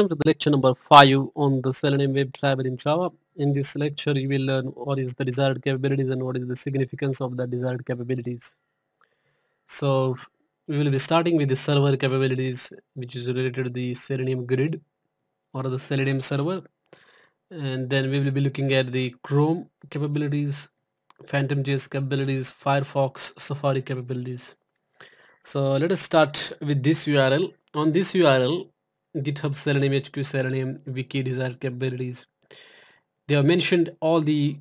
welcome to the lecture number 5 on the Selenium WebDriver in Java. In this lecture you will learn what is the desired capabilities and what is the significance of the desired capabilities. So we will be starting with the server capabilities which is related to the Selenium grid or the Selenium server and then we will be looking at the Chrome capabilities, PhantomJS capabilities, Firefox, Safari capabilities. So let us start with this URL. On this URL GitHub Selenium HQ Selenium wiki desired capabilities. They have mentioned all the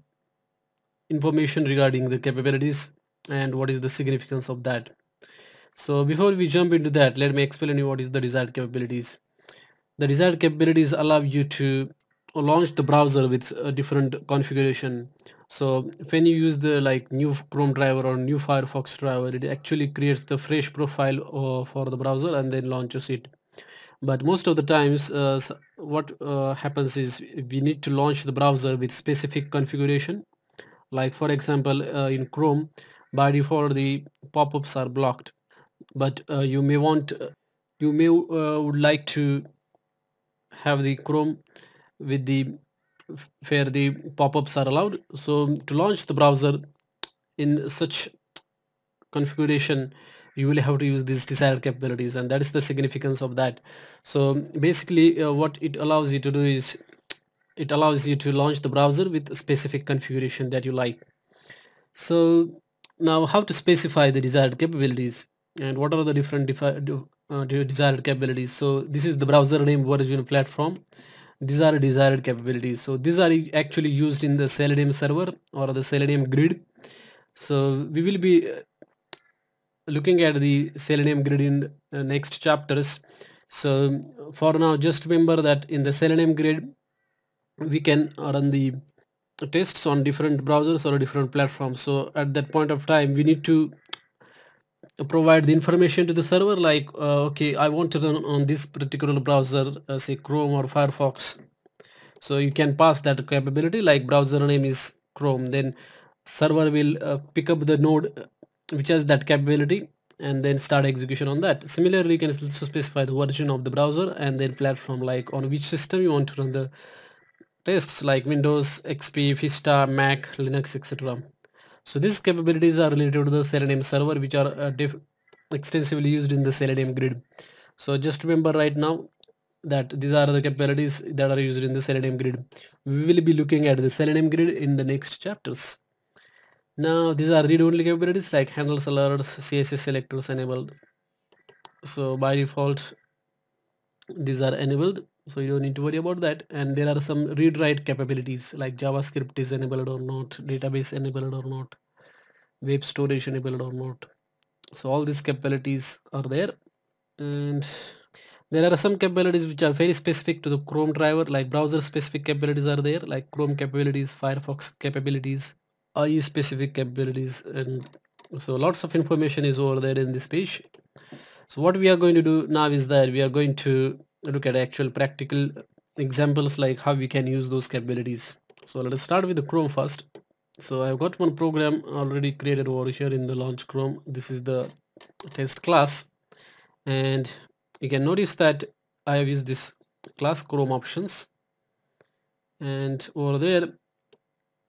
information regarding the capabilities and what is the significance of that. So before we jump into that, let me explain you what is the desired capabilities. The desired capabilities allow you to launch the browser with a different configuration. So when you use the like new Chrome driver or new Firefox driver, it actually creates the fresh profile uh, for the browser and then launches it but most of the times uh, what uh, happens is we need to launch the browser with specific configuration. Like for example uh, in Chrome by default the pop-ups are blocked. But uh, you may want uh, you may uh, would like to have the Chrome with the where the pop-ups are allowed. So to launch the browser in such configuration you will have to use these desired capabilities and that is the significance of that. So basically uh, what it allows you to do is it allows you to launch the browser with a specific configuration that you like. So now how to specify the desired capabilities and what are the different uh, desired capabilities? So this is the browser name version platform. These are desired capabilities. So these are actually used in the selenium server or the selenium grid. So we will be looking at the selenium grid in uh, next chapters. So for now just remember that in the selenium grid we can run the tests on different browsers or different platforms. So at that point of time we need to provide the information to the server like uh, okay I want to run on this particular browser uh, say Chrome or Firefox. So you can pass that capability like browser name is Chrome. Then server will uh, pick up the node which has that capability and then start execution on that. Similarly, you can also specify the version of the browser and then platform like on which system you want to run the tests like Windows, XP, Vista, Mac, Linux, etc. So these capabilities are related to the Selenium server which are uh, extensively used in the Selenium grid. So just remember right now that these are the capabilities that are used in the Selenium grid. We will be looking at the Selenium grid in the next chapters. Now these are read-only capabilities like handles alerts, CSS selectors enabled. So by default, these are enabled. So you don't need to worry about that. And there are some read-write capabilities like JavaScript is enabled or not, database enabled or not, web storage enabled or not. So all these capabilities are there. And there are some capabilities which are very specific to the Chrome driver like browser specific capabilities are there like Chrome capabilities, Firefox capabilities, IE specific capabilities? And so lots of information is over there in this page. So what we are going to do now is that we are going to look at actual practical examples like how we can use those capabilities. So let us start with the chrome first. So i've got one program already created over here in the launch chrome. This is the test class. And you can notice that i have used this class chrome options. And over there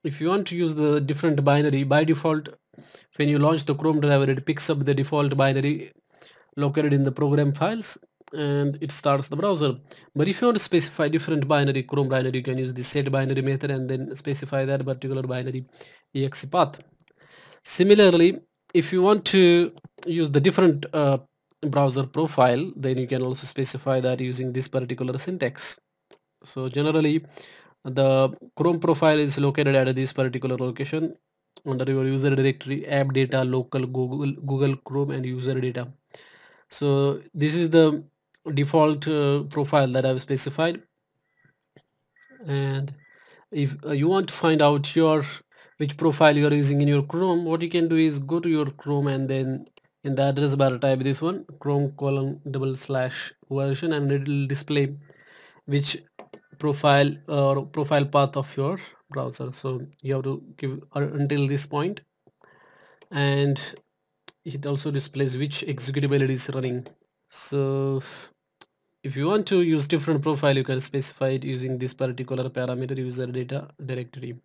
if you want to use the different binary by default when you launch the chrome driver it picks up the default binary located in the program files and it starts the browser. But if you want to specify different binary chrome binary you can use the set binary method and then specify that particular binary exe path. Similarly if you want to use the different uh, browser profile then you can also specify that using this particular syntax. So generally the chrome profile is located at this particular location under your user directory app data local google google chrome and user data. So this is the default uh, profile that i've specified. And if uh, you want to find out your which profile you are using in your chrome what you can do is go to your chrome and then in the address bar type this one chrome colon double slash version and it will display which profile or uh, profile path of your browser. So you have to give until this point. And it also displays which executable it is running. So if you want to use different profile you can specify it using this particular parameter user data directory.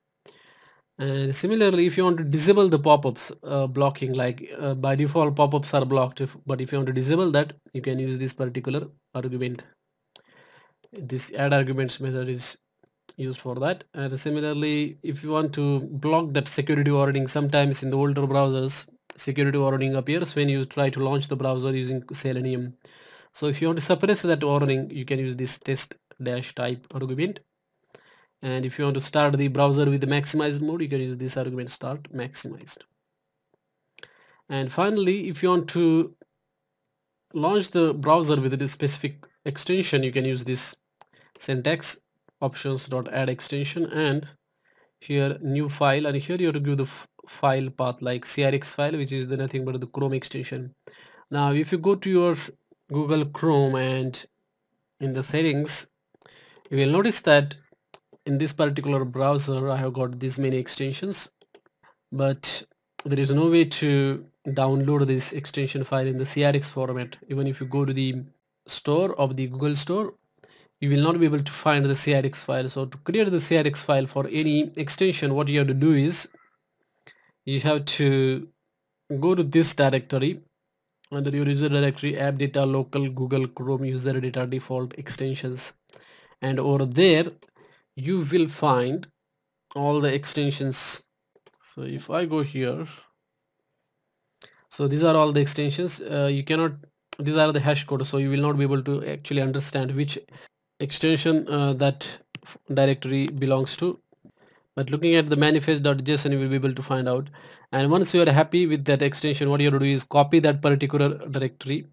And similarly if you want to disable the pop-ups uh, blocking like uh, by default pop-ups are blocked. If, but if you want to disable that you can use this particular argument this add arguments method is used for that. And similarly if you want to block that security warning sometimes in the older browsers security warning appears when you try to launch the browser using selenium. So if you want to suppress that warning you can use this test dash type argument. And if you want to start the browser with the maximized mode you can use this argument start maximized. And finally if you want to launch the browser with a specific extension you can use this syntax options dot add extension and here new file and here you have to give the file path like crx file which is the nothing but the chrome extension. Now if you go to your google chrome and in the settings you will notice that in this particular browser I have got this many extensions but there is no way to download this extension file in the CRX format. Even if you go to the store of the Google store you will not be able to find the CRX file. So to create the CRX file for any extension what you have to do is you have to go to this directory under your user directory app data local Google Chrome user data default extensions. And over there you will find all the extensions. So if I go here so these are all the extensions. Uh, you cannot these are the hash code so you will not be able to actually understand which extension uh, that directory belongs to. But looking at the manifest.json you will be able to find out. And once you are happy with that extension what you have to do is copy that particular directory.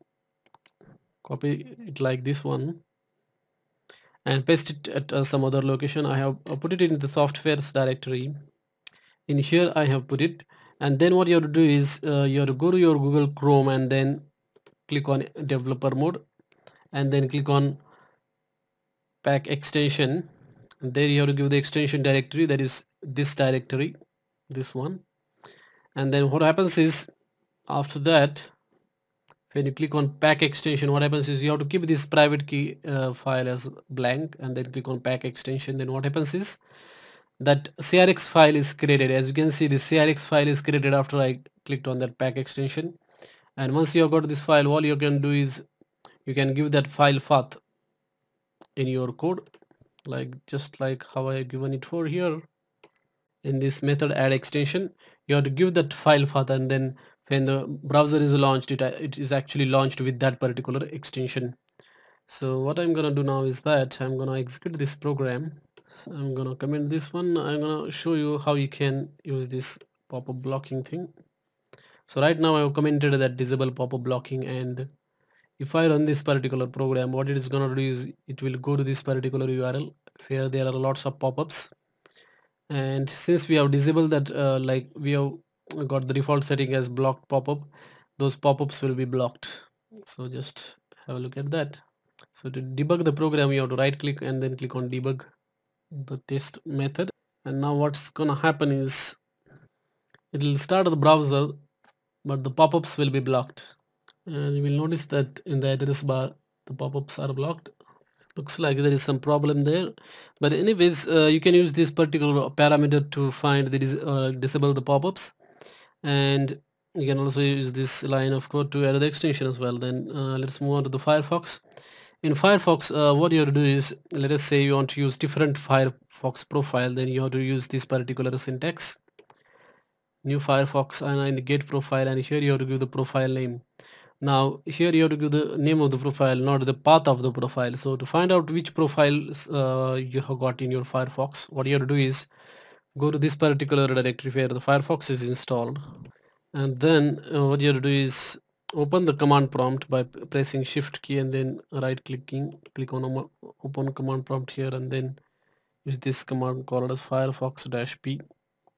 Copy it like this one. And paste it at uh, some other location. I have uh, put it in the softwares directory. In here I have put it. And then what you have to do is uh, you have to go to your Google Chrome and then click on developer mode. And then click on pack extension. There you have to give the extension directory that is this directory this one. And then what happens is after that when you click on pack extension what happens is you have to keep this private key uh, file as blank and then click on pack extension. Then what happens is that crx file is created. As you can see the crx file is created after I clicked on that pack extension. And once you have got this file all you can do is you can give that file path in your code like just like how I have given it for here in this method add extension you have to give that file path and then when the browser is launched it, it is actually launched with that particular extension. So what I'm gonna do now is that I'm gonna execute this program. So I'm gonna comment this one. I'm gonna show you how you can use this pop-up blocking thing. So right now I've commented that disable pop-up blocking and if I run this particular program what it is gonna do is it will go to this particular URL where there are lots of pop-ups. And since we have disabled that uh, like we have got the default setting as blocked pop-up those pop-ups will be blocked. So just have a look at that. So to debug the program you have to right click and then click on debug the test method. And now what's gonna happen is it will start the browser but the pop-ups will be blocked and you will notice that in the address bar the pop-ups are blocked. Looks like there is some problem there. But anyways uh, you can use this particular parameter to find the dis uh, disable the pop-ups. And you can also use this line of code to add the extension as well. Then uh, let's move on to the Firefox. In Firefox uh, what you have to do is let us say you want to use different Firefox profile then you have to use this particular syntax. New Firefox and get profile and here you have to give the profile name now here you have to give the name of the profile not the path of the profile. So to find out which profiles uh, you have got in your Firefox what you have to do is go to this particular directory where the Firefox is installed. And then uh, what you have to do is open the command prompt by pressing shift key and then right clicking click on open command prompt here and then use this command called as firefox-p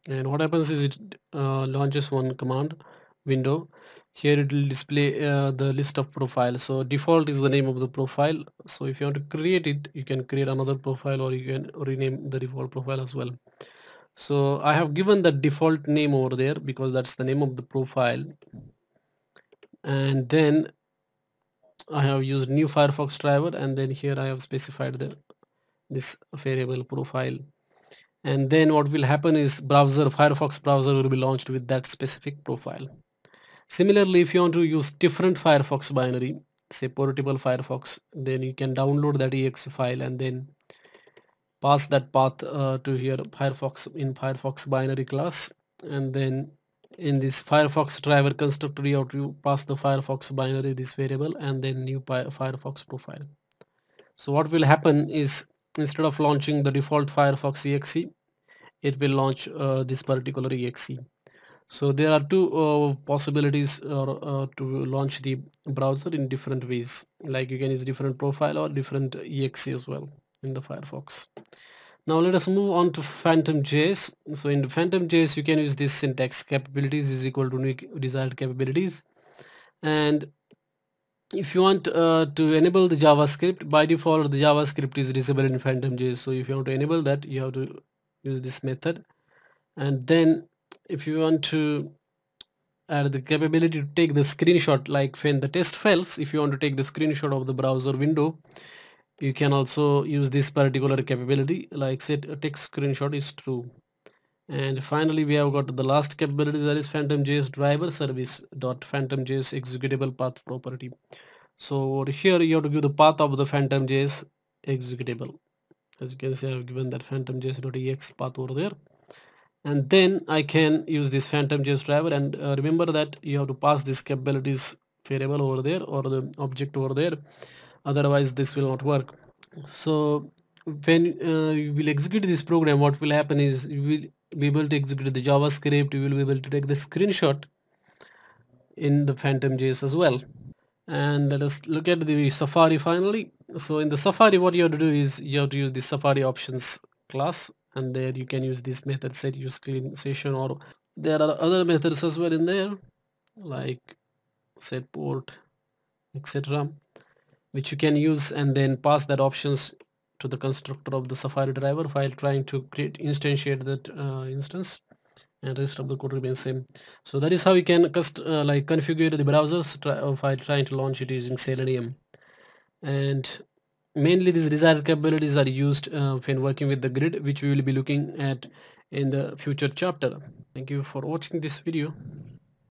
and what happens is it uh, launches one command window here it will display uh, the list of profiles so default is the name of the profile. So if you want to create it you can create another profile or you can rename the default profile as well. So I have given the default name over there because that's the name of the profile. And then I have used new Firefox driver and then here I have specified the this variable profile. And then what will happen is browser Firefox browser will be launched with that specific profile. Similarly, if you want to use different Firefox binary, say portable Firefox, then you can download that exe file and then pass that path uh, to here Firefox in Firefox binary class and then in this Firefox driver constructor you have to pass the Firefox binary this variable and then new Firefox profile. So what will happen is instead of launching the default Firefox exe it will launch uh, this particular exe so there are two uh, possibilities uh, to launch the browser in different ways. Like you can use different profile or different exe as well in the Firefox. Now let us move on to phantom.js so in phantom.js you can use this syntax. Capabilities is equal to desired capabilities. And if you want uh, to enable the javascript by default the javascript is disabled in phantom.js so if you want to enable that you have to use this method. And then if you want to add the capability to take the screenshot like when the test fails if you want to take the screenshot of the browser window you can also use this particular capability. Like set a text screenshot is true. And finally we have got the last capability that is phantom.js driver service dot phantom.js executable path property. So here you have to give the path of the phantom.js executable. As you can see I've given that phantom.js.exe path over there and then I can use this phantom.js driver and uh, remember that you have to pass this capabilities variable over there or the object over there otherwise this will not work so when uh, you will execute this program what will happen is you will be able to execute the JavaScript, you will be able to take the screenshot in the Phantom.js as well. And let us look at the Safari finally. So in the Safari, what you have to do is you have to use the Safari options class and there you can use this method set use clean session or there are other methods as well in there like set port etc which you can use and then pass that options to the constructor of the Safari driver while trying to create instantiate that uh, instance and rest of the code remains same. So that is how you can cust uh, like configure the browsers try uh, while trying to launch it using Selenium. And mainly these desired capabilities are used uh, when working with the grid which we will be looking at in the future chapter. Thank you for watching this video.